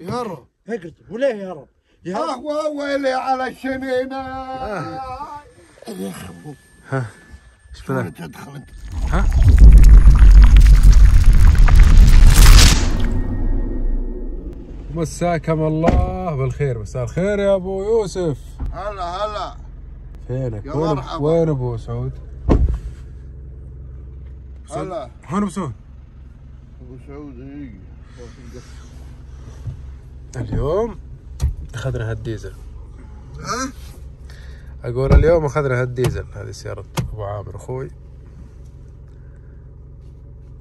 يهرب. هيك وليه يهرب؟ يهرب. هو ويلي على الشنينة إيش بذا تدخل أنت؟ ها؟ مساكم الله بالخير مساء الخير يا أبو يوسف. هلا هلا. فينك؟ يا وين مرحبا. وين أبو سعود؟ هلا. وين أبو سعود. أبو سعود يجي اليوم اخذنا هالديزل. ها؟ أقول اليوم اخذنا هالديزل. هذه سيارة أبو عامر أخوي.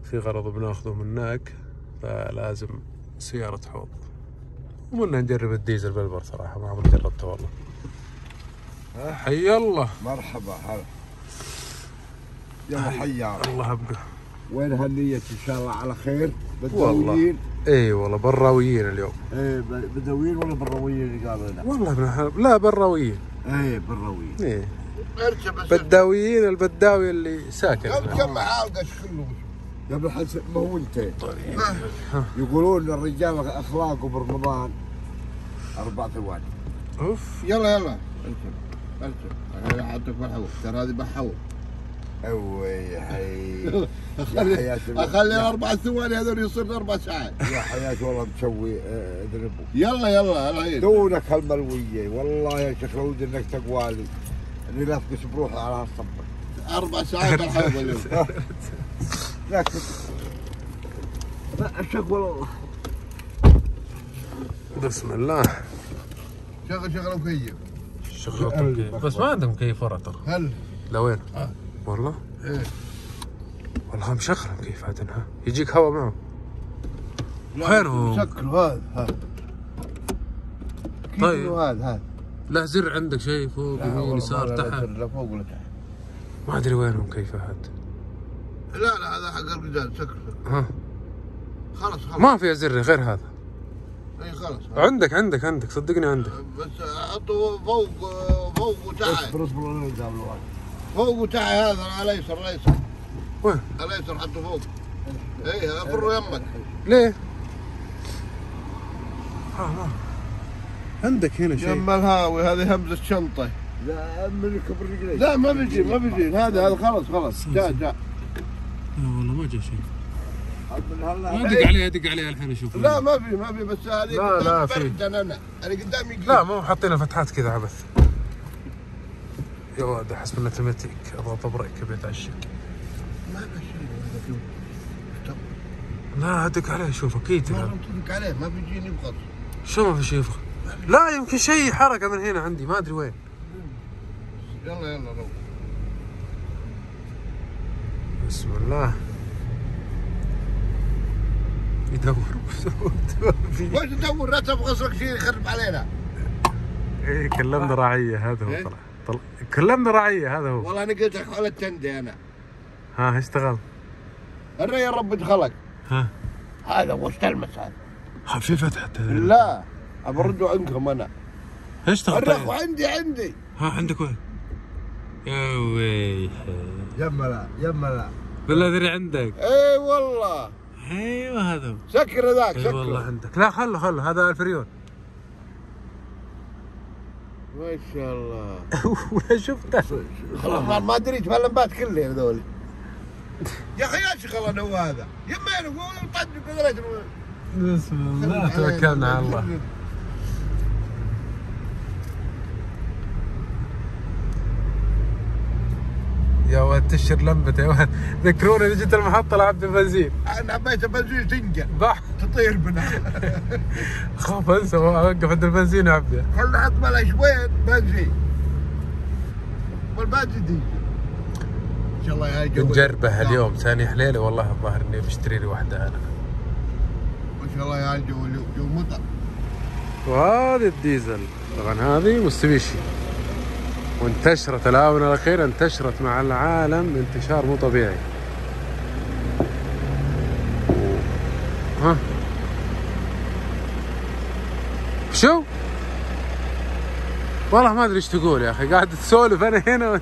في غرض بناخذه منك فلازم سيارة حوض. ومنا نجرب الديزل بالبر صراحة ما عمري جربته والله حي الله. مرحبا هلا. يلا حيا الله أبقى. وين هالنية؟ إن شاء الله على خير. والله. إي والله براويين اليوم. إيه ب- بدويين ولا براويين اللي قالوا؟ والله ابن لا براويين. إيه براويين. إيه بس بداويين البداوي اللي ساكن هنا. كم حلقة كله يا ابن الحسن ما هو أنت؟ يقولون الرجال اخلاقه برمضان. أربع ثواني. أوف. يلا يلا. أركب أركب. أنا حاطك بحوط ترى هذه بحوط أوي حي. يا حياة أخلي أربع ثواني هذول يصير أربع ساعات. يا حياة والله مسوي آه، ادربه يلا يلا الحين دونك هالملوية والله يا شيخ لو إنك تقوالي إني لا تقش بروحي على هالصبة أربع ساعات الحوض اليوم لكن لا الشيخ والله. بسم الله. شغل شغل مكيف. شغلت مكيف. بس ما عندهم مكيف ورا ترى. هل؟ لوين؟ آه. والله؟ إيه. والله مشغل مكيف عاد ها يجيك هوا معه. لا، وين هو؟ سكر هذا. هذا طيب. كيف هذا هذا؟ لا زر عندك شيء فوق يمين يسار تحت. لا فوق ولا تحت ما أدري وينهم كيفات لا لا هذا حق الرجال سكر ها. خلاص خلاص. ما في زر غير هذا. اي خلاص عندك عندك عندك صدقني عندك. بس حطه فوق فوق وتحت. اصبر اصبر أنا فوق وتحت. هذا على اليسر اليسر وين؟ اليسر حطه فوق. اي افره يمك. ليه؟ ها ما عندك هنا شيء. يم الهاوي هذه همزة شنطة. لا من كبر رجلي. لا ما بيجي ما بيجي. هذا هذا خلاص خلاص. جاء جاء. لا والله ما جاء شيء. هلا أدق عليه أدق عليه الحين أشوف لا ما في ما في بس هذه لا، لا، في. أنا أنا قدامي لا مو حاطين فتحات كذا عبث. يا ولد حسب الاتوماتيك اضغط بريك بيت عشق ما شيء هذا لا ادق عليه شوف أكيد ما عليه ما بيجيني بغص شو ما في شيء يفرق لا يمكن شيء حركة من هنا عندي ما أدري وين. يلا يلا روح. بسم الله. يدور وش تدور؟ لا تبغى شيء يخرب علينا. إيه كلمنا راعية هذا هو إيه؟ طلع. طلع كلمنا راعيه هذا هو. والله أنا قلت لك على التندي أنا. ها اشتغل الرجال رب دخلك. ها. هذا وش تلمس هذا ها في فتحه لا ابرده عنكم أنا. اشتغل الرخو طيب. عندي عندي. ها عندك وين يا ويحي. يما لا يما لا. بالله ذري عندك. إي والله. أيوه هذا هو. سكر ذاك إي والله سكر عندك. لا خله خله هذا الف ريال ما شاء الله. ولا شفته خلاص ما- أدري تفلمبات كلها هذول. يا أخي يا شيخ الله هذا؟ يما قول طق قدرت بسم الله توكلنا على الله. يا ولد تشر لمبته. يا ولد ذكروني جيت المحطة لعبت بنزين أنا حبيت البنزين تنقل. بح. تطير بنا خاف انسى أوقف عند البنزين اعبيه خلنا نحط ملا شوين بنزين. والباقي دي إن شاء الله يا جو بنجربه اليوم ثاني حليلة والله الظاهر إني بشتري لي واحدة أنا. ما شاء الله يا جو جو مطر. وهذه الديزل. طبعا هذه موستبيشي وانتشرت الآونة الأخيرة انتشرت مع العالم انتشار مو طبيعي. ها؟ شو؟ والله ما أدري إيش تقول يا أخي قاعد تسولف أنا هنا و...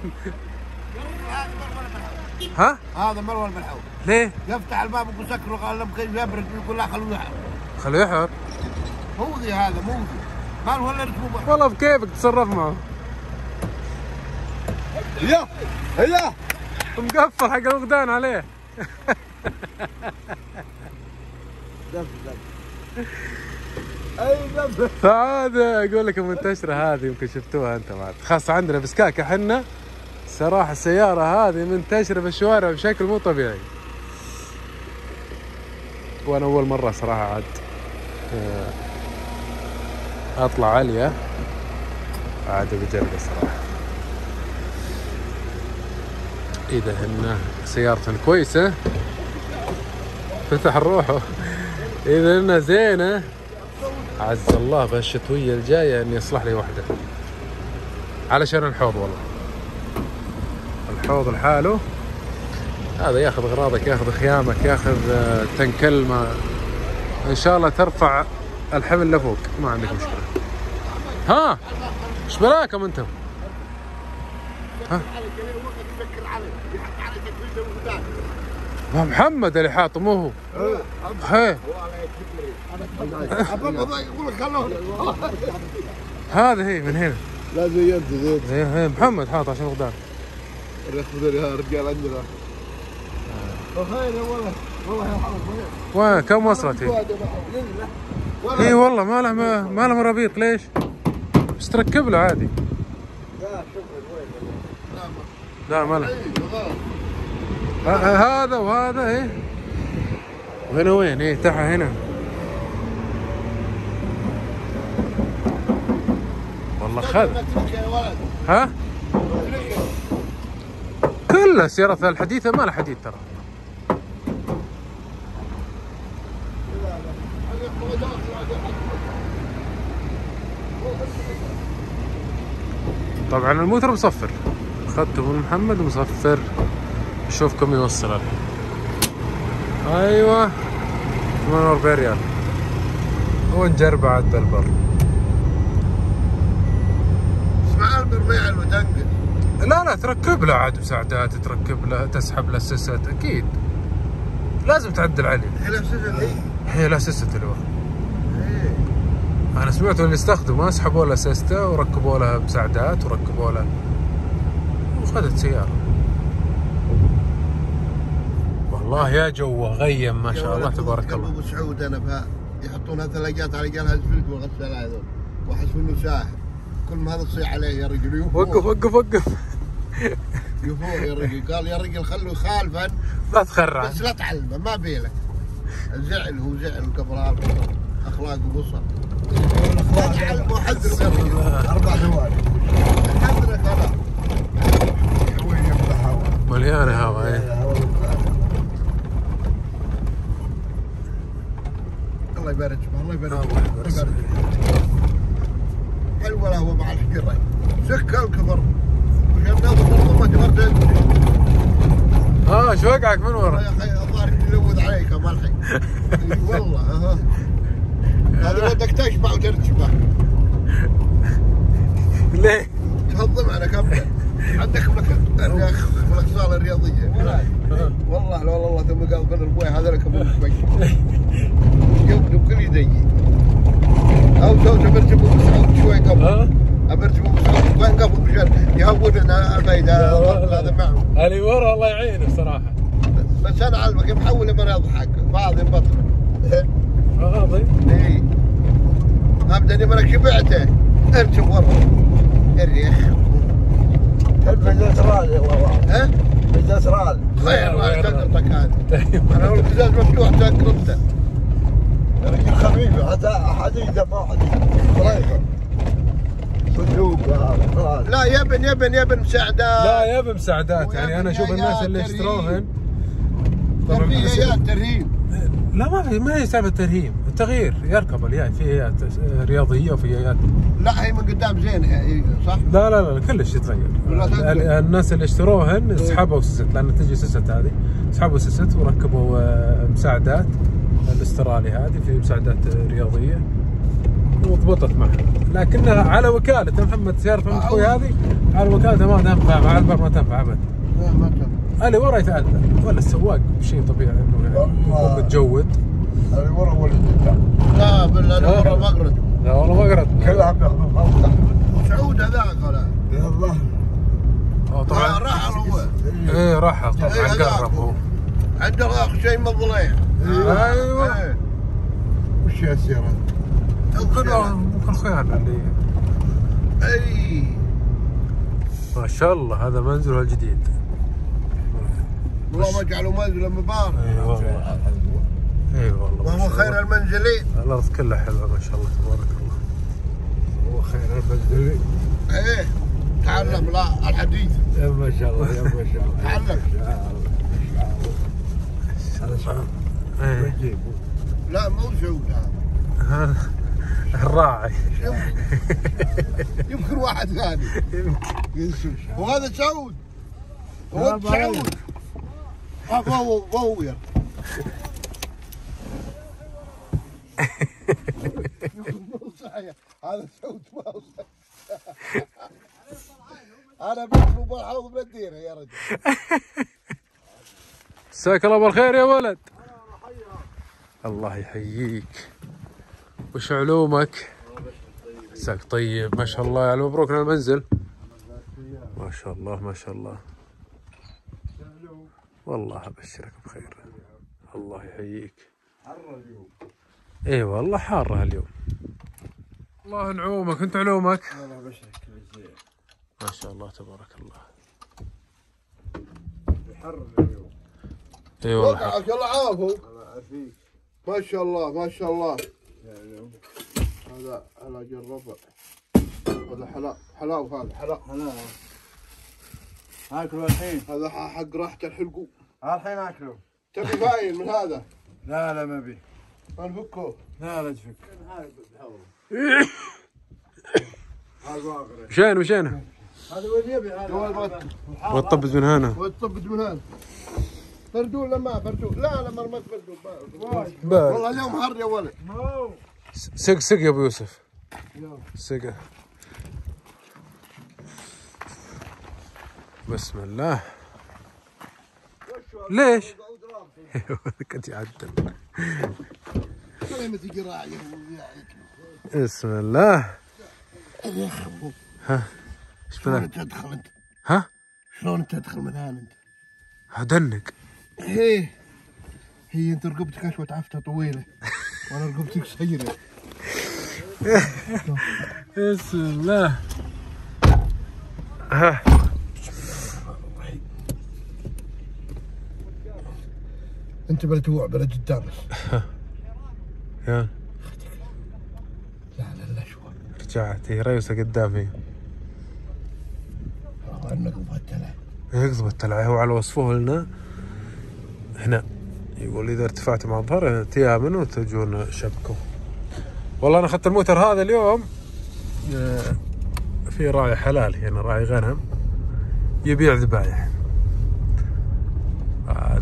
ها؟ هذا مروة الملحوظ. ليه؟ يفتح الباب ويسكره قال له كيف يبرد يقول لا خلوه يحرق. خليه يحر هو هذا مو ذي ما له ولا والله بكيفك تصرف معه. يا يا مقفل حق الوغدان عليه. فهذا أقول لك المنتشرة هذه يمكن شفتوها انت بعد. خاصة عندنا بسكاك إحنا صراحة السيارة هذه منتشرة بالشوارع بشكل مو طبيعي. وأنا أول مرة صراحة عاد آه، أطلع عليا. عاد بجربه صراحة إذا إن سيارة كويسة فتح روحه إذا انها زينة عز الله بالشتوية الجاية إني يصلح لي واحدة علشان الحوض والله. الحوض لحاله. هذا ياخذ اغراضك ياخذ خيامك ياخذ آه، تنكل ما إن شاء الله ترفع الحمل لفوق. ما عندك مشكلة. ها؟ إيش بلاكم أنتم؟ ما محمد اللي حاطه مو هو خلوه هذا هي من هنا. لا زي انت زي هي هي محمد حاط عشان غدان الرخبه يا رجال عندنا وين؟ كم وصلت هي؟ اي والله ما له ما له مرابيط ليش؟ بس تركب له عادي. لا ما له. ه- ه- هذا وهذا إيه. وهنا وين؟ إيه تحت هنا. والله خذ. ها؟ كلها السيارات الحديثة ما لها حديد ترى. طبعا الموتر مصفر. اخذته من محمد مصفر شوف كم يوصل الحين أيوه 48 ريال. ونجرب عد البر اسمع البرميع المدنقل لا لا تركب له عاد مساعدات تركب له تسحب له سيست أكيد. لازم تعدل عليه. هي نفس هي. هي لا سيست اللي ورا أنا سمعت اللي استخدموا أسحبوا له سيستة وركبوا له مساعدات وركبوا له وخذت سياره والله يا جو غيم ما شاء الله تبارك الله. أبو سعود أنا فا يحطونها ثلاجات على قالها الفلت والغسالة هذول واحس منه ساحر كل ما هذا تصيح عليه يا رجل يفور وقف وقف وقف. يفور يا رجل. قال يا رجل خلوه خالفا. لا تخرع. بس لا تعلمه ما بيلك. زعل هو زعل قبل هذا اخلاق وبصر لا تعلمه حذر يا رجل أربع ثواني. حذر خلاص. هواء إيه. الله يبارك الله يبارك الله يبارك فيه حلوة القهوه مع الحجره سك الكبر. ما آه إيش وقعك من ورا. يا أخي الظاهر يلوذ عليك ملحي إي والله ها هذا ودك تشبع وترتشبع ليه؟ تهضم على كمل عندك الاخ الاقصال الرياضية. والله لا والله ثم قال بن البوي هذا لك ابو شوي يبدو بكل يدي. أو سوت برتب ابو سعود شوي قبل. ها؟ برتب ابو سعود وين قبل مشان يهودنا الفايده هذا معه اللي ورا الله يعينه صراحة بس أنا علمك محول لما يضحك. فاضي بطل فاضي اي ابدا مالك شبعته. اركب ورا. الريح البزاز رال والله. ها؟ بزاز رال خير ما تقرطك هذا أنا. أقول الازاز مفتوح تقرطه رجل خفيف حتى حديده ما حديده طريقه صندوق رال لا يبن يبن يبن مساعدات. لا يا بمساعدات يعني أنا أشوف الناس اللي اشتروهن طبعا ترهيب. لا ما في ما هي سالفه ترهيب التغيير يركب الياي في رياضية وفي هيئات. لا هي من قدام زين صح؟ لا لا لا كلش يتغير. الناس اللي اشتروهن سحبوا سست لأن تجي سست هذه سحبوا سست وركبوا آه، مساعدات الاسترالي هذه في مساعدات رياضية وضبطت معها. لكنها على وكالة محمد سياره محمد أخوي هذه؟ على وكالته ما تنفع مع البر ما تنفع ابدا لا ما تم اللي ورا يتاذى ولا السواق شيء طبيعي انه يعني. يكون متجود اللي ورا ولد انت لا بالله ورا المغرب لا والله كلهم ياخذون خمسه سعود هذاك ولا آه، طبعا راح هو إيه راح إيه، طبعا قرب هو عنده اخ شيء الضليع أيوه إيه. وش يا سيرة؟ ممكن ممكن خيانة اللي اي ما شاء الله هذا منزله الجديد والله ما جعلوا منزله مبارك إي والله. إي والله. وهو خير. المنزلين. الأرض كلها حلوة ما شاء الله تبارك الله. هو خير المنزلي إيه. تعلم لا الحديث. يا ما شاء الله يا ما شاء الله. تعلم. هذا شعور. إيه. عجيب لا مو سعود هذا هذا الراعي يمكن واحد ثاني. يمكن. وهذا سعود هو بعيد. هذا صحيح. أنا بطلب بالحوض بالديره يا رجل. مساك الله بالخير يا ولد. الله يحييك. وش علومك؟ مساك طيب ما شاء الله. يعني مبروك على المنزل ما شاء الله ما شاء الله. والله أبشرك بخير. الله يحييك. اي والله حارة اليوم. الله نعومك أنت علومك أنا بشرك كل شيء ما شاء الله تبارك الله. يحرر اليوم. اي والله الله عافو افيك ما شاء الله ما شاء الله. اليوم. هذا علاج الربع. هذا حلاو حلاو هذا حلاو هلا اكلوا الحين. هذا حق راحة الحلقوم الحين اكلوا تبي فاين من هذا؟ لا لا ما بي نفكه لا لا تفك. مشينا مشينا هذا وين يبي؟ هذا وطبز من هنا. وتطبج من هذا بردول لا ما بردول. لا لا مرمت بردول. والله اليوم حر يا ولد. سق سق يا أبو يوسف. سق. بسم الله. ليش؟ كنت يعدل بسم الله ها إيش شلون؟ تدخل أنت؟ ها؟ شلون تدخل من هان أنت؟ هدنق إيه هي أنت رقبتك أشوة عفته طويلة وأنا رقبتي قصيرة بسم الله ها انت بلا توع بلا قدامس يا. لا لا لا شوي رجعت هي ريوسة قدامي. والله انك مفتلة يقضب التلعة هو على وصفه لنا. هنا. يقول إذا ارتفعت مع الظهر تيامن وتجون شبكوا والله أنا أخذت الموتر هذا اليوم. آه، في راعي حلال هنا راعي غنم. يبيع ذبايح.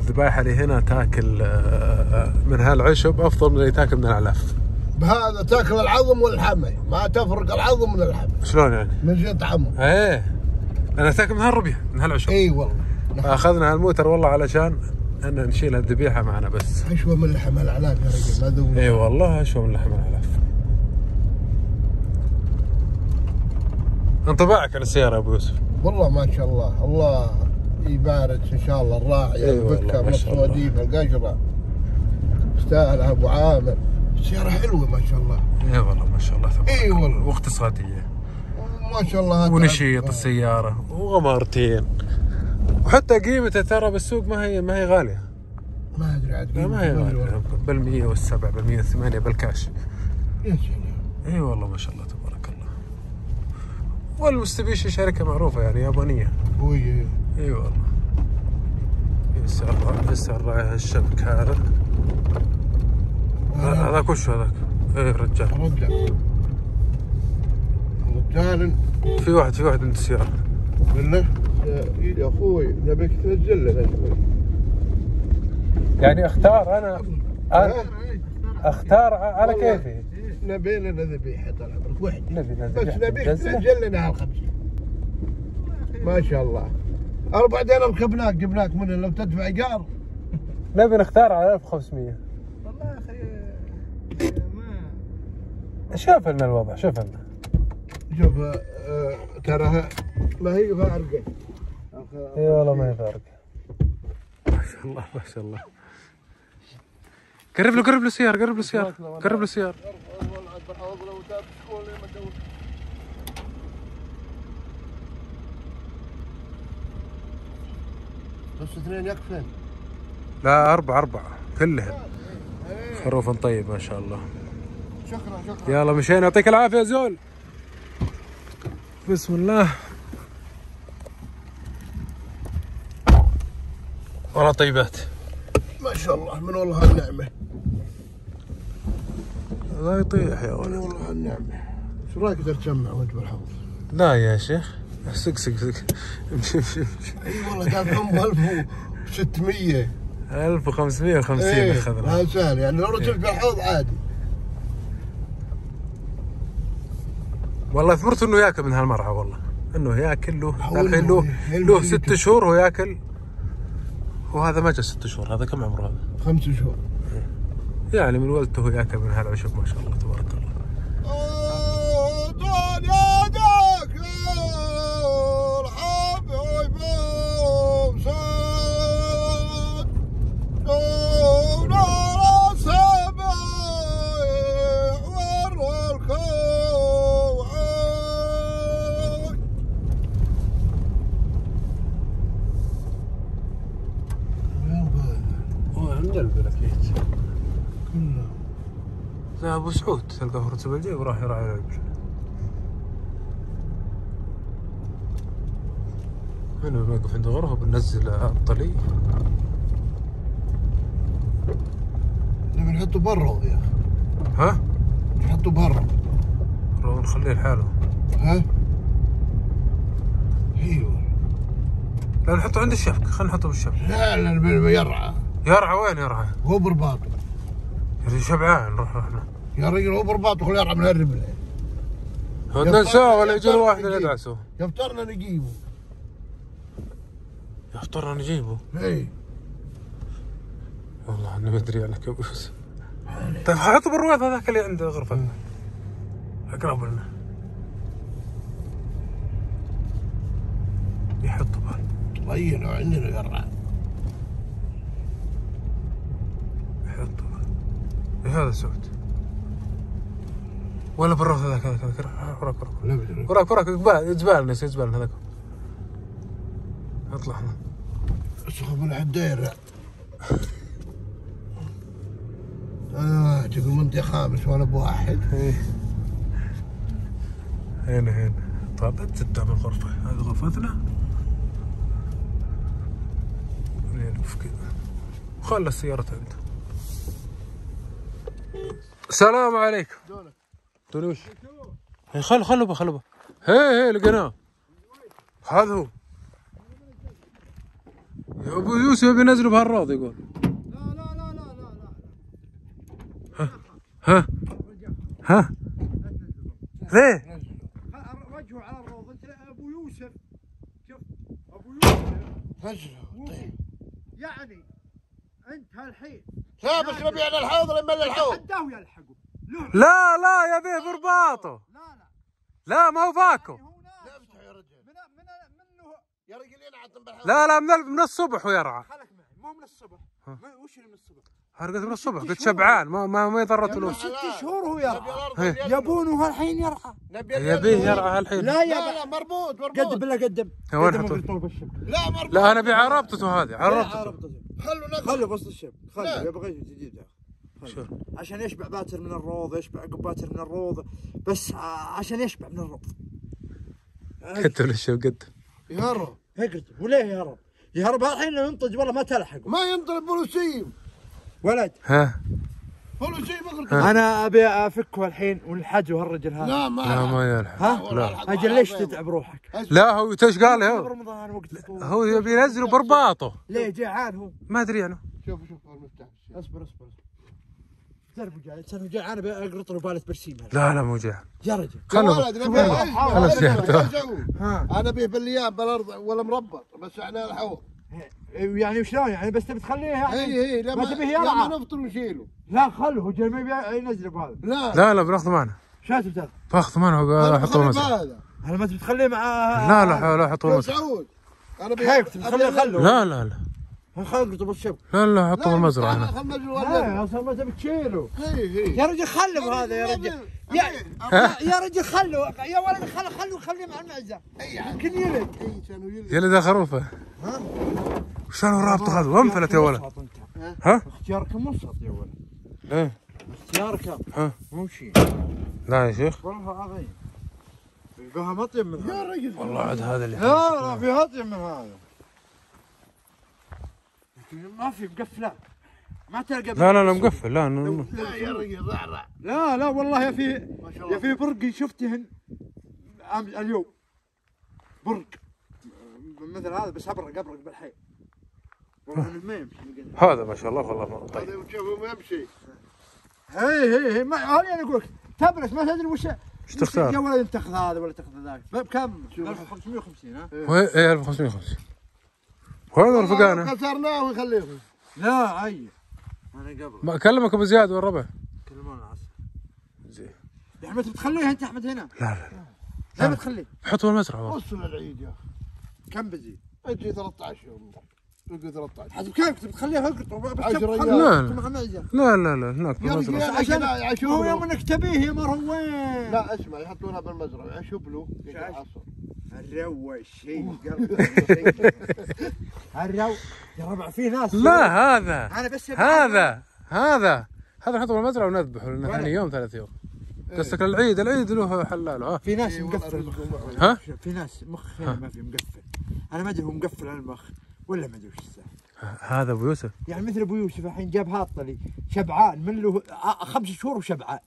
الذبايح اللي هنا تاكل آه، من هالعشب أفضل من اللي تاكل من العلف. بهذا تاكل العظم واللحمة ما تفرق العظم من اللحم شلون يعني؟ من جهة طعمه إيه. أنا تاكل من هالربيع من هالعشب. إي والله. أخذنا هالموتر والله علشان إن نشيل الذبيحه معنا بس. أشوى من لحم العلاف يا رجل ما ذوق إي والله أشوى من لحم العلف. انطباعك عن السيارة يا أبو يوسف. والله ما شاء الله الله. يبارك إن شاء الله الراعي البكه. الصواديف القجرة. يستاهل أبو عامر. السياره حلوة ما شاء الله. إي والله ما شاء الله تبارك الله. والله. واقتصادية. ما شاء الله ونشيط السيارة. وغمارتين. وحتى قيمتها ترى بالسوق ما هي ما هي غالية. ما أدري عاد ما هي غالية. بال 107 بال 108 بالكاش. يا سلام. إي والله ما شاء الله تبارك الله. والمستبيشي شركة معروفة يعني يابانية. وي إي والله. يسر يسر الشبك هذا هذاك وش هذاك؟ إيه رجال. رجال. رجال. في واحد في واحد عند السيارة بالله يا أخوي نبيك تنزل لنا شوي يعني أختار أنا. أنا أختار على. كيفي. نبي لنا ذبيحه طال عمرك وحده نبي بس نذبح نبيك نجزله. تنزل لنا هالخمسين. ما شاء الله. أنا بعدين ركبناك جبناك من لو تدفع ايجار نبي نختار على 1500 والله يا أخي شاف لنا الوضع شاف لنا شوف آه، ترى ما هي فارقه اي والله ما هي فارقة ما شاء الله ما شاء الله قرب له قرب له السيارة قرب له السيارة قرب له السيارة بس اثنين يكفين لا أربعة أربعة. كلهن خروف طيب ما شاء الله. شكرا شكرا. يلا مشينا. يعطيك العافية يا زول. بسم الله. والله طيبات. ما شاء الله من والله هالنعمة. لا يطيح يا من ولد والله هالنعمة. شو رأيك تجمع وانت بالحوض؟ لا يا شيخ. سق سق سق امشي امشي اي والله قال هم 1600 1550 إيه ما سهل يعني لو رجعت بالحوض عادي والله ثمرت انه ياكل من هالمرعى والله انه ياكل له الحين له. له ست شهور وهو ياكل وهذا ما جاء ست شهور هذا كم عمره هذا؟ خمس شهور يعني من ولدته هو ياكل من هالعشب ما شاء الله تبارك الله أبو سعود تلقاه رتب الجيب وراح يراعي العجل هنا بنوقف عند غرفة بننزل الطلي نبي نحطه برا يا أخي. ها؟ نحطه برا. نروح نخليه لحاله. ها؟ أيوه. لا نحطه عند الشبكة خلينا نحطه بالشبكة لا لا يرعى. يرعى؟ وين يرعى؟ هو برباطه. شبعان نروح إحنا يا رجل هو برباطه خليه يرعى من الرمله ودنا نسوه ولا يجون واحد يدعسه يفطرنا نجيبه. يفطرنا نجيبه. اي والله أنا ما أدري ابو يوسف طيب حطه بالرويض هذاك اللي عند غرفتنا أقرب لنا. يحطه بال. لو عندنا يرعى يحطه بال. هذا سعود ولا بالروض هذاك هذاك هذاك. وراك وراك وراك وراك جبال جبال جبال هذاك. اطلع. هنا اسخف من الدايرة آه تقول منطقة خامس وأنا بواحد إيه. هنا هنا طيب قدام الغرفة. هذه غرفتنا. نلف كذا. خلى السيارة عنده السلام عليكم. دولوش إيه، خلوا خلوا بقى خلوا بقى. هي هي لقيناه. هذا هو. يا أبو يوسف بينزلوا بهالروض يقول لا لا لا لا لا لا ها. ها. ليه وجهه على الروضة ابو يوسف شوف ابو يوسف نزله طيب يعني أنت هالحين لا بس نبي على الحوض لما الحوض. حداه يلحقه له لا لا يبيه برباطه. لا لا لا ما هو فاكو. ناس افتح يا رجل. من من منه يا رجل لا لا من, من الصبح ويرعى خلك معي. مو من الصبح. ما- وش اللي من الصبح؟ قلت من الصبح قلت شبعان ما ما, ما يضر فلوس ست شهور هو يرعى. يبونه هالحين يرعى. يبيه يرعى هالحين. لا لا يا لا مربوط قدم مربوط بالله قدم وين قدم حطوه؟ لا مربوط. لا أنا ابي هذه عربطته خلوا خلوا خلوا بسط الشب خلوا لا. يبغى جديد شو؟ عشان يشبع باتر من الروض يشبع عقب باتر من الروض. بس عشان يشبع من الروض. كتب للشو قدم يهرب. هقرت وليه يهرب؟ يهرب الحين لو ينطج والله ما تلحق ما ينطلب بولوسيم. ولد. ها؟ اغرق أنا أبي أفكه الحين والحجو هالرجل هذا. لا ما لا ما يلحق. ها؟ لا أجل ليش تتعب روحك؟ لا هو إيش قال هو رمضان وقت الفطور. هو يبي ينزله برباطه. ليه جيعان هو؟ ما أدري أنا. شوف شوف المفتاح اصبر اصبر اصبر. تعرف جاي. تعرف جاي. أنا بقرط له باله برسيم هذا لا لا مو جاع يا رجل. خلاص. ها. أنا بيه بالياب بالأرض ولا مربط. بس إحنا الحوض. يعني وشلون يعني؟ بس تبي تخليه يعني؟ اي اي ما لما تبيه لما يرعى نفطر ونشيله لا خله. جاي ما يبي ينزل بهذا. لا. لا لا بناخذه معنا. شو تبي تاخذ؟ باخذ منه احطه بالمزرعه هذا أنا ما تبي تخليه مع لا لا لا بالمزرعه سعود. أنا كيف؟ تبي تخليه خله؟ لا لا لا. خلقته بالشب لا لا احطه بالمزرعة هنا. خل مجرى لا يا أصلا ما تبي تشيله. هي هي يا رجل خله هذا يا رجل. يا يا رجل خله يا ولد خله خله خليه مع المعزة. يمكن يلد. يلد. يا خروفة. شلون رابطه هذا؟ وانفلت يا ولد؟ ها؟ اختيارك منصت يا ولد. إيه. اختيارك ها؟ مو شيء لا يا شيخ. والله عظيم يلقاها مطيب من يا هذا رجل. والله عاد هذا اللي لا لا في اطيب من هذا. ما في مقفلة. ما تلقى لا لا لا مقفل لا ن- لا. يا رجل لا لا والله يا في ما شاء يا الله في برق شفتهن اليوم. برق. مثل هذا بس أبرق أبرق بالحي. والله إنه ما يمشي هذا ما شاء الله والله طيب. هذا وشوفه ما يمشي. هي هي هي ما أنا أقول لك تبرس ما تدري وش إيش تختار؟ ولد تاخذ هذا ولا تاخذ ذاك. بكم؟ 1550 ها؟ إيه 1550 وين رفقانا؟ خسرناه ويخليه. لا اي أنا قبل. ما أكلمك أبو زياد والربع كلمون العصر زين. يا أحمد بتخليه أنت أحمد هنا؟ لا لا ليه بتخليه؟ حطه بالمزرعه والله. وصل العيد يا أخي. كم بزيد؟ أجي 13 يوم. يجي 13 حسب بس ريال. خليه مع معزه لا لا لا هناك بالمزرعه عشان هو يوم إنك تبيه يا مر وين؟ لا اسمع يحطونها بالمزرعة. شايف؟ العصر الروى شيء الرو يا ربع في ناس لا هذا؟ أنا بس هذا هذا. هذا نحطه بالمزرعه ونذبحه لأنه. ثاني يوم ثلاث يوم. قصدك العيد؟ العيد له حلاله ها؟ في ناس إيه، مقفل. ها؟ في ناس مخ ما في مقفل. أنا ما أدري هو مقفل على المخ ولا ما أدري وش السالفه هذا أبو يوسف. يعني مثل أبو يوسف الحين جاب هاطه لي شبعان من له آه، خمس شهور وشبعان.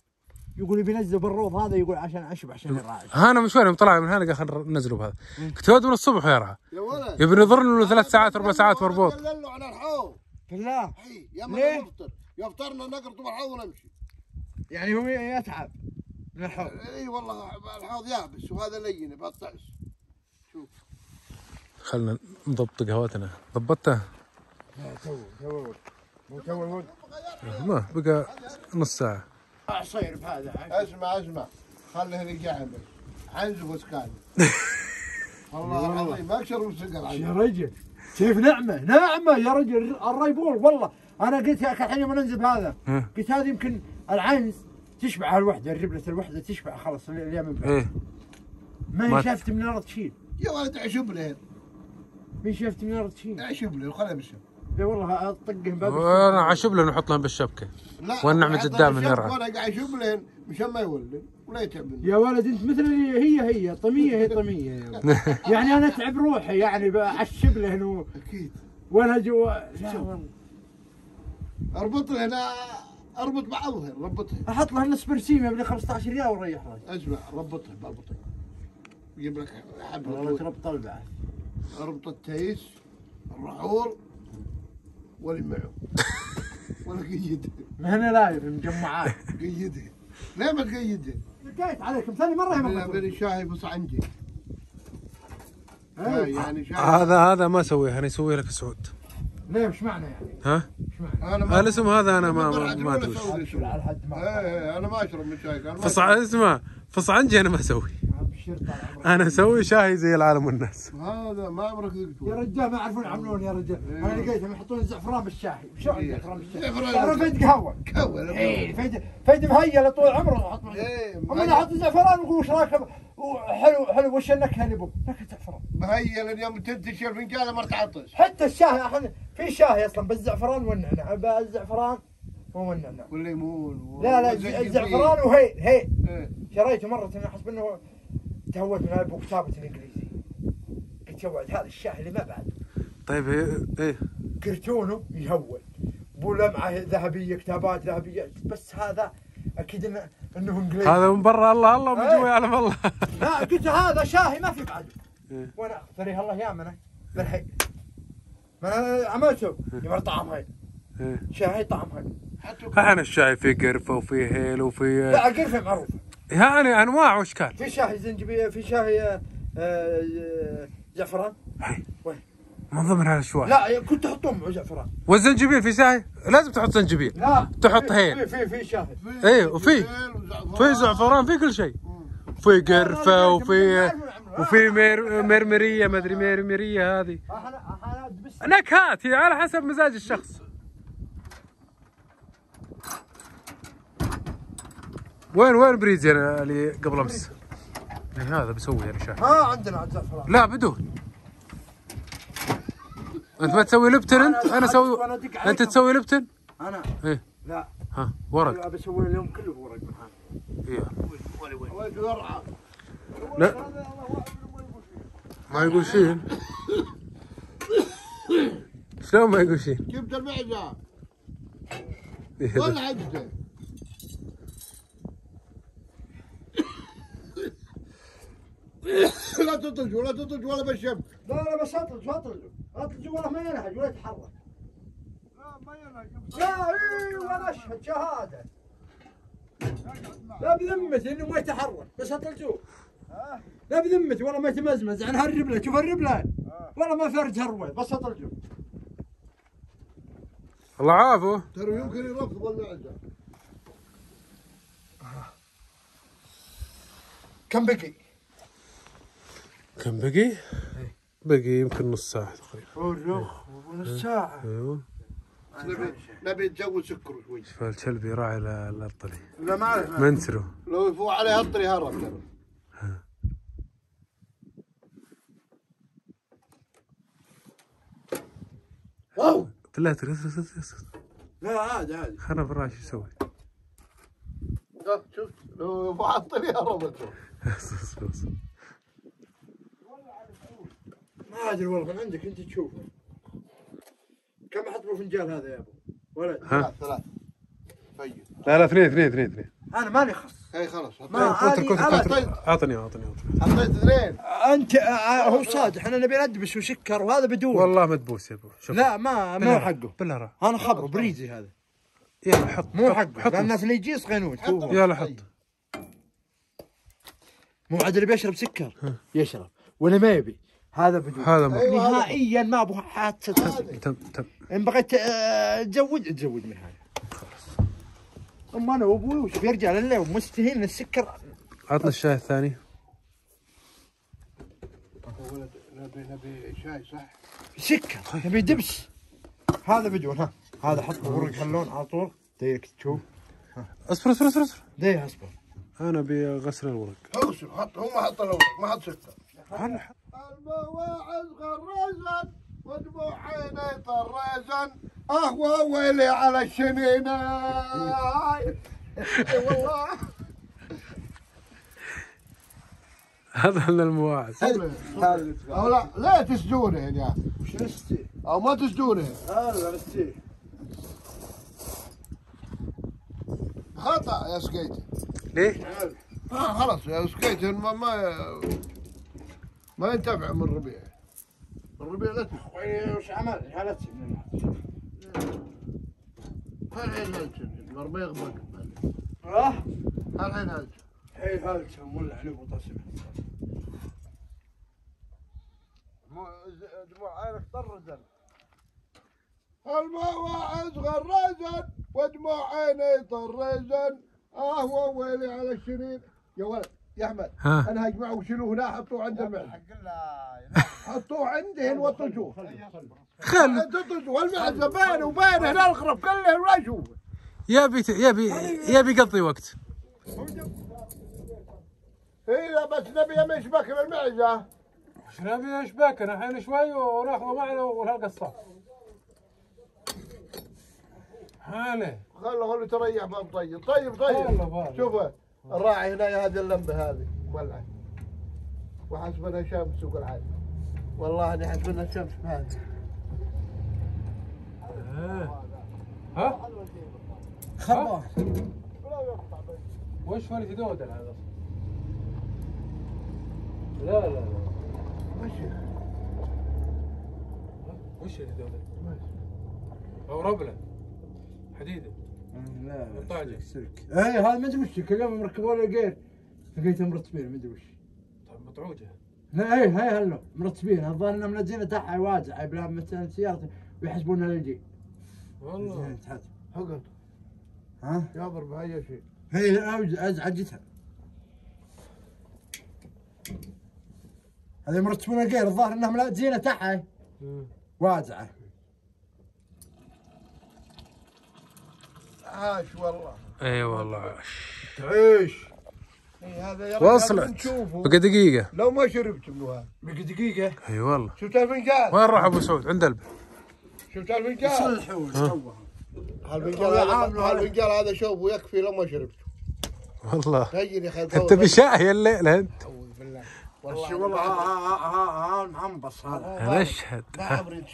يقول يبي ينزل بالروض هذا يقول عشان اشبع عشان يراعي أنا من شوي يوم طلع من هنا قال خلينا ننزله بهذا. كنت ود من الصبح يرعى يا ولد. يبي يظن له ثلاث ساعات أربع ساعات مربوط. دللوا على الحوض. بالله. إي يا ليه؟ نفطر يفطرنا نقرط بالحوض ونمشي. يعني هو يتعب من الحوض. إي والله الحوض يابس وهذا لين بطعس. خلنا نضبط قهوتنا. ضبطته تو تو مو تو الولد ما بقى نص ساعة. عصير بهذا اسمع اسمع. خليه يقعد بس عنزف وسكان والله العظيم ما أكثر من سكر يا رجل. كيف نعمة نعمة يا رجل. الريبول والله. أنا قلت يا أخي الحين يوم ننزل هذا. قلت هذه يمكن العنز تشبع الوحدة الربلة الوحدة تشبع خلاص اليوم من بعد. إيه. ما هي شافت من الأرض تشيل يا ولد عشوب له مين شافت من الأرض تشيل عشوب له خليه بس اي والله اطقهم باب وأنا عشب له نحط لهم بالشبكة. لا والنعمة حتى قدام نرعى. وأنا قاعد أشوف لهن مشان ما يولد ولا يتعب مني. يا ولد أنت مثل اللي هي هي طمية هي ولد. يعني أنا أتعب روحي يعني بعشب له انه أكيد. وأنا جوا لا. والله أربط له هنا أربط بعضها ربطها أحط له نص برسيم يا ابني 15 ريال وريح راسي اسمع ربطها بربطها يجيب لك والله حبل تربط البعث اربط التيس الرحول. واللي معه ولا قيدها من هنا لايف مجمعات. قيدها ليه ما تقيدها؟ لقيت عليكم ثاني مرة يا من مرة من شاي بصعنجي إيه. يعني شاي هذا هذا ما أسويه أنا أسويه لك سعود. ليه؟ إيش معنى يعني؟ ها؟ إيش معنى؟ أنا الاسم هذا أنا ما ما, ما أدري. ما. إيه إيه، أنا ما اشرب من شاي أنا ما فصع اسمه فصعنجي أنا ما أسوي. أنا أسوي شاي زي العالم والناس. هذا ما عمرك يا ذقته رجال ما يعرفون يعملون يا رجال. أنا لقيتهم يحطون الزعفران بالشاي شلون إيه. الزعفران بالشاي؟ زعفران. زعفران فيد قهوة. كول اي فيد فيد مهيل طول عمره. يحط إيه، هم أنا أحط زعفران ويقول وش رايك؟ حلو حلو وش النكهة اللي بو؟ نكهة زعفران. مهيل اليوم تنتشر فنجان ما تعطش. حتى الشاي إحنا في شاي أصلا بالزعفران والنعناع بالزعفران والنعناع والليمون لا لا. الزعفران وهي هي إيه. شريته مرة أنا حسب انه تهوت من كتابة الإنجليزي. قلت يا ولد هذا الشاي اللي ما بعد. طيب إيه إيه. كرتونه يهول. بو لمعة ذهبية كتابات ذهبية. بس هذا أكيد انه إنه إنجليزي. هذا من برا الله الله ومن جوا يعلم الله. لا قلت هذا شاهي ما في بعده إيه. وأنا اختاريها الله يامنه بالحي ما أنا عملته. طعم هاي إيه. شاهي طعم هاي حتى إحنا الشاي فيه قرفة وفيه هيل وفيه لا قرفة معروفة. يعني انواع واشكال في شاهي زنجبيل في شاهي آه، آه، زعفران. وين من ضمن هالاشواح لا كنت احطهم مع زعفران والزنجبيل في شاي لازم تحط زنجبيل لا تحط هيل. في في شاهد إيه وفي في زعفران في كل شيء في قرفه وفي وفي مير مرمريه ما ادري مرمريه هذه نكهات هي على حسب مزاج الشخص وين وين بريزي أنا اللي قبل أمس؟ إيه هذا بسوي أنا شاي ما عندنا عاد زعفران لا بدون أنت ما تسوي لبتن؟ انت أنا أسوي. أنت تسوي لبتن؟ أنا؟ إيه. لا. ها ورق بسوي اليوم كله إيه. وين ورعه لا. ما يقول شيء. شلون ما يقول شيء؟ جبت المعزه إيه. ولا عجزة. لا تطلج ولا تطلج ولا بالشمس لا لا بس اطلج اطلج اطلج ولا ما ينهج ولا يتحرك. لا ما ينهج. لا اي وأنا أشهد شهادة. لا بذمتي إنه ما يتحرك بس اطلجوه لا بذمتي والله ما يتمزمز عن هالربلة شوف الربلة. والله ما فرج هالرويد بس اطلجوه الله عافه ترى يمكن يرفض المعزه كم بقي؟ كم بقي؟ بقي يمكن نص ساعة تقريبا. والرخ ونص ساعة. أيوه. نبي نزود سكر شوي. فالكلب يراعي الطلي لا ما أعرف. منترو لو يفوق عليه الطري هرب واو. اسكت اسكت لا عادي عادي. خلنا بالراس شو يسوي؟ لا، شفت لو يفوق على الطري هرب اسكت اسكت. ما أدري والله من عندك أنت تشوف كم أحط بالفنجان هذا يا أبو؟ ولد. ها؟ ثلاث ثلاث طيب. لا لا اثنين اثنين اثنين اثنين. أنا مالي خص. اي خلاص ما كنت أعطني أعطني أعطني. حطيت اثنين. أنت آه، هو صادق إحنا نبي ندبس وسكر وهذا بدون. والله مدبوس يا أبو شوف لا ما راح. حقه. بالله راح أنا خبره بريزي هذا. يلا حط مو حقه. حط لأن الناس اللي يجي شوفوا يلا حط. مو عاد اللي بيشرب سكر. يشرب. واللي ما يبي. هذا بدون هذا ما أيوة. نهائيا ما أبغى حادثه تم تم إن بغيت آه، تزود تزود من هذا. اما أنا وابوي وش بيرجع لله مستهين من السكر. عطنا الشاي الثاني. نبي نبي شاي صح؟ سكر. نبي دبس. هذا بدون ها. هذا حط ورق حلون على طول. ديك تشوف. اصبر اصبر اصبر اصبر. ديه اصبر. أنا أبي غسل الورق. اوسر حط هو ما حط الاورق ما حط؟ سكر المواعظ غرازا ودموع عيني طرازا قهوة ويلي على الشنينة والله. هذا من المواعظ. أو لا لا تسجونه وش نستي؟ أو ما تسجونه هذا نستي خطا يا سكيتي. ليه؟ آه خلاص يا سكيتي ما ما ما ينتفع من الربيع الربيع لا تسجل وش عمل؟ هلتي الحين هالسن الربيع يغبق أه؟ الحين هالسن هي هلتي ولا عليه مطسم دموع عينك طرزا المواعظ غرازا ودموع عيني طرزا آه ويلي على الشنين يا ولد. يا أحمد ها. أنا هجمعه وشيلوه هنا؟ حطوه عند المعزه حطوه عندهن وطجوه. خل تطجوا والمعزه بين وبين هنا الخرف كله أشوف يبي يبي يبي يقضي وقت. اذا بس نبي يشبك بالمعزه إيش نبي إيش باكر؟ الحين شوي وناخذه معنا وهالقصه حاله خله خله تريح باب طيب. طيب طيب. شوفه. الراعي هنا هذه اللمبة هذه ولعت وحسبنا شمس سوق العين والله أني حسبنا الشمس هذه آه. ها؟ خربان وش ولد دودل هذا؟ لا لا لا. ماشي وش اللي دودل أو ربلة حديدة. لا طاجة. سلك اي هذا ما أدري وش كل يوم مركبوا له غير لقيته مرتبين ما أدري وش. طيب مطعوجة. اي هي هلا مرتبين الظاهر إنهم منزلين تحت واجع بلا مثلا سيارته ويحسبونها للجي. والله. تحت حقن ها؟ يابر بأي شيء هي ازعجتها هذه مرتبون الغير الظاهر إنهم لازينه تحت. واجعة. عاش والله. إي والله عاش. تعيش. هذا وصلت نشوفه. بقى دقيقة. لو ما شربت منه هذا. بقي دقيقة. إي والله. شفت الفنجان؟ وين راح أبو سعود؟ عند الباب شفت الفنجان؟ صلحوا سووا الفنجان هذا الفنجان هذا شوفه يكفي لو ما شربته. والله. أنت بشاهي الليلة أنت. والله والله ها ها ها ها المعنبص هذا. أنا أشهد. ما عمري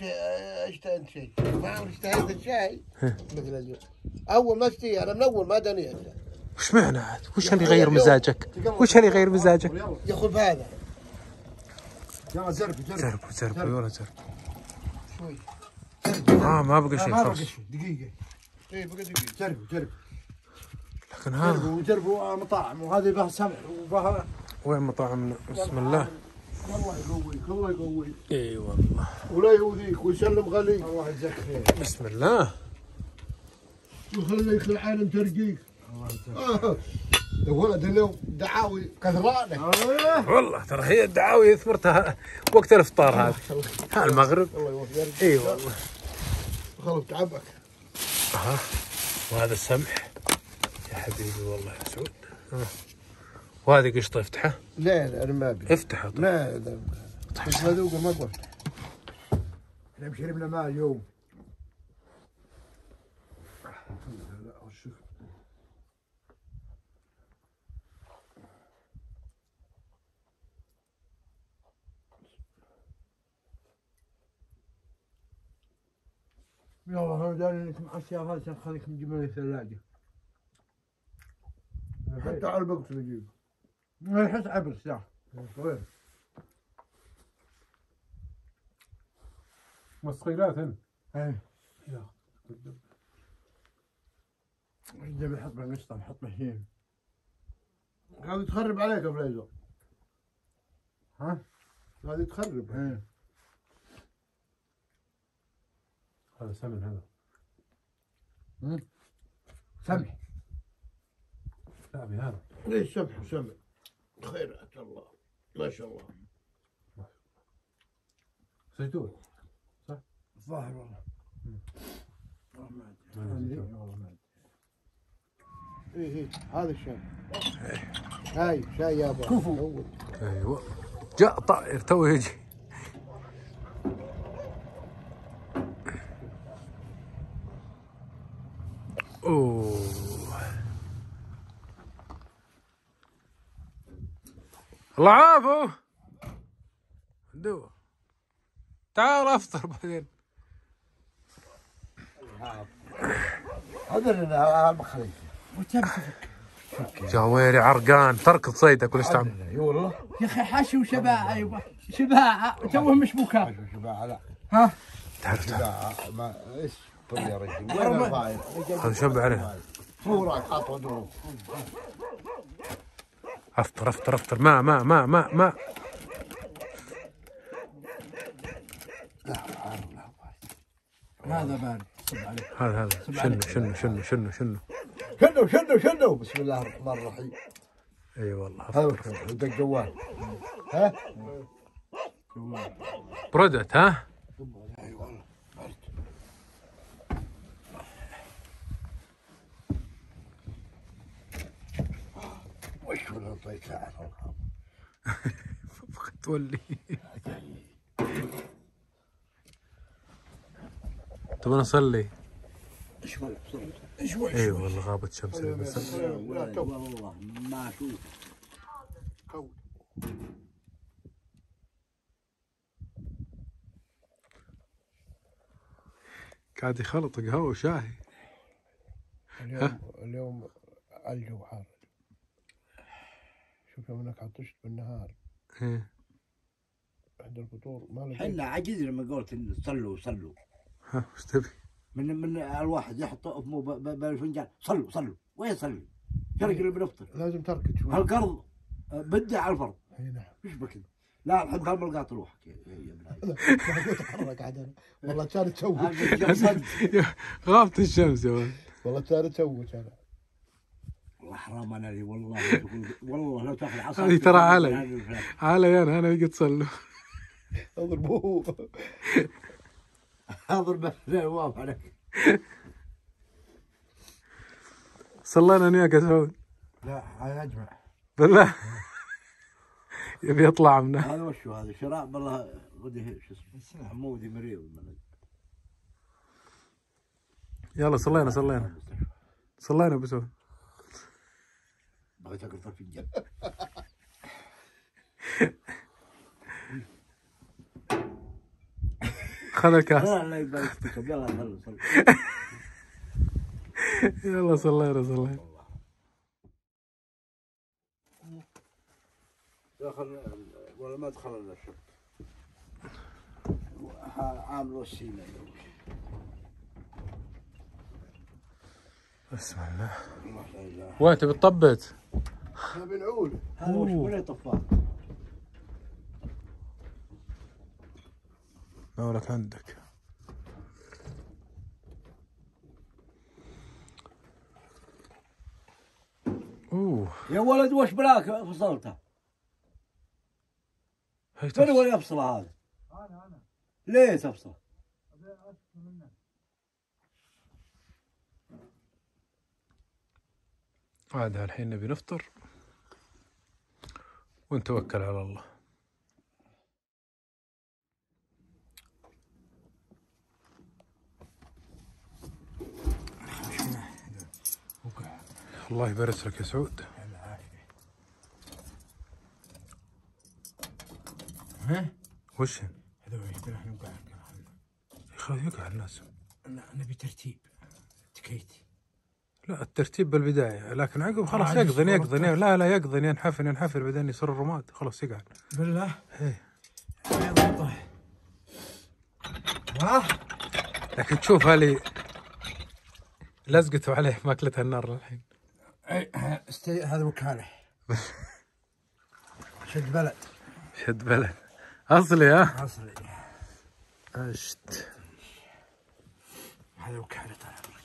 اشتهيت شيء. ما عمري اشتهيت الشاي مثل اليوم أول ما أشتهي أنا من أول ما دنيت وش معنى عاد؟ وش اللي يغير مزاجك؟ وش اللي يغير مزاجك؟ يا أخوي هذا يلا زرب زرب. زرب زرب اي والله زرب. شوي. آه ما بقى شيء ما بقى خلاص. شيء. دقيقة. إيه بقى دقيقة. جربوا جربوا لكن هذا جربوا جربوا مطاعم وهذه بها سمع وبها وين مطاعمنا؟ بسم الله. الله يقويك الله يقويك اي والله ولا يؤذيك ويسلم خليك. الله يجزاك خير. بسم الله. ويخليك العالم ترقيك. آه. يا ولد اليوم دعاوي كثرانه والله ترى هي الدعاوي ثمرتها وقت الإفطار هذا. ها المغرب. الله يوفقك إي والله. خلص تعبك. أها وهذا السمح. يا حبيبي والله يا سعود ها. وهذه قشطه طيب افتحه لا لا أنا ما أبي. افتحه طيب. لا بس هذوقه ما أقول إحنا مشربنا ماء اليوم. يلا رمضان انكم عشان خليك خليكم جبل الثلاجة. حتى على البقس نجيب ما يحس عبس لا وين والصغيرات هن. إيه. يا. نبي نحط بالقشطة نحط بالهيل. هذه تخرب عليك يا فليزر ها؟ هذه تخرب إيه. هذا سمن هذا. سمح. لا أبي هذا ليش سمح. خير أتى الله. ما شاء الله. زيتون. صح؟ الظاهر والله. والله إيه إيه. هذا الشاي. إيه. هاي شاي يابا كفو. أيوه. جاء طائر تو يجي. أوه. الله دو. تعال أفطر بعدين. هذا أنا وتمسك جاويري عرقان تركض صيدك ولا تعمل؟ اي والله يا أخي حشي وشباع أيوه. شباعة توه مش بكاء شباعة لا. ها؟ تعرف تعرف. ما إيش؟ طب يا رجل وين الفاير؟ شبع عليه. هو رايح حاط أفطر أفطر أفطر. ما ما ما ما ما. هذا بارد هذا هذا. شنو شنو شنو شنو شنو؟ شنو شنو شنو؟ بسم الله الرحمن الرحيم. أي والله هذا عندك جوال. ها؟ بردت ها؟ وش من على تولي. طب أنا أصلي. إيش إيش اي والله غابت شمس. والله ما قاعد يخلط قهوة وشاهي. اليوم اليوم الجو حار. شوف يوم انك عطشت بالنهار. إيه. عند الفطور. ما لقيت. حنا عجز لما قلت صلوا صلوا. ها وش تبي؟ من من الواحد يحط امه ب- ب- بالفنجان صلوا صلوا. وين يصلي؟ قال قريب بنفطر لازم تركض شوي. هالقرض بدع على الفرض. اي نعم. إيش بك انت؟ لا الحين بالملقاط روح تحرك عاد أنا. والله كان تشوك غابت الشمس يا ولد. والله كان تشوك أنا والله حرام أنا لي والله والله لو تاخذ عصا هذه ترى علي. علي أنا أنا قد صلوا اضربوه اضرب الواف عليك. صلينا أنا وياك يا سعود. لا هاي أجمع. بالله. يبي يطلع منه. هذا وشو هذا؟ شراب والله غدي شو اسمه؟ حمودي مريض يلا صلينا صلينا. صلينا أبو سعود. بغيت اكل فنجان خذ الكاس. لا يبارك فيكم يلا صلوا صلوا يلا صلينا صلينا دخل ولا ما دخل إلا الشرب. عامل وسيله بسم الله وين تبي تطبت؟ العود هذا وش ولا طفاه نورك عندك أوه يا ولد وش بلاك فصلته؟ هي من تفصل. هو يفصل هذا؟ أنا أنا ليه تفصل؟ عاد الحين نبي نفطر ونتوكل على الله. الله يبارك لك يا سعود. ها؟ وش؟ نقعد خلاص يقعد لازم لا نبي ترتيب. تكيتي. لا الترتيب بالبداية لكن عقب خلاص يقضن يقضن لا لا يقضن ينحفن ينحفر بعدين يصير الرماد خلاص يقعد. بالله؟ ها لكن تشوف هالي لزقته عليه ماكلتها النار للحين. اي استي... هذا وكالة. شد بلد. شد بلد. أصلي ها؟ أصلي. أشت. هذا وكالة طال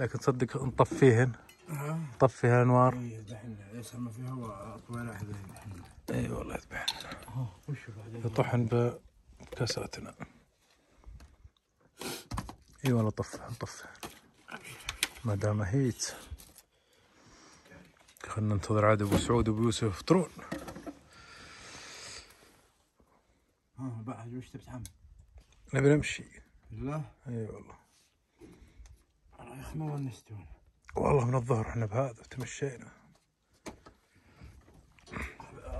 لكن تصدق نطفيهن. نطفي الانوار اي دحين يسمى ما في هواء طويل احد إي والله يذبحن. وش بعدين؟ يطحن بكاساتنا إي والله طفح نطفح ما دام هيت. خلنا ننتظر عاد أبو سعود وأبو يوسف يفطرون. ها بعد وش تبي تعمل؟ نبي نمشي. بالله إي والله. ما ونستون والله من الظهر إحنا بهذا تمشينا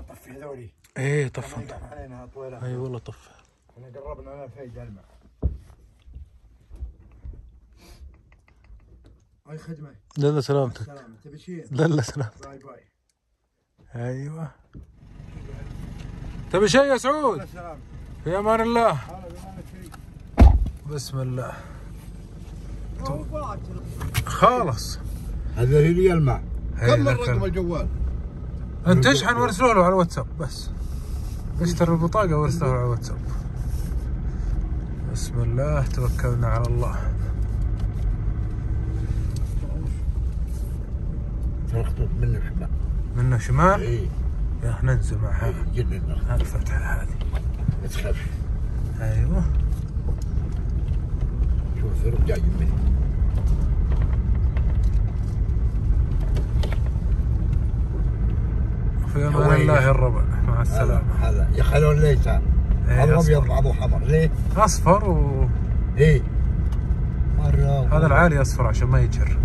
طفي هذولي. إيه طفى علينا طويلة. أي والله طفى إحنا قربنا أنا في الماء أي خدمة؟ لا لا سلامتك سلام تبي شيء؟ لا لا سلامتك. bye bye. أيوه. تبي شيء يا سعود؟ في أمان الله. بسم الله. خلاص. هذا هي لي الماء كم رقم الجوال؟ أنت اشحن وارسلوا له على الواتساب؟ بس. اشتري البطاقة وارسلوا له على الواتساب. بسم الله توكلنا على الله. ترى خطوط منه شمال منه شمال؟ اي يا ننزل مع هذا جنن الفتحة هذه. ما تخافش. أيوه. شوف الثرب جاي مني. في أمان الله الربع. مع السلامة. هذا. يا خلون ليش؟ هذا إيه، الابيض. بعضه حمر. ليه؟ أصفر وهذا ليه؟ مرة العالي أصفر عشان ما يجر.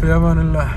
في أمان الله.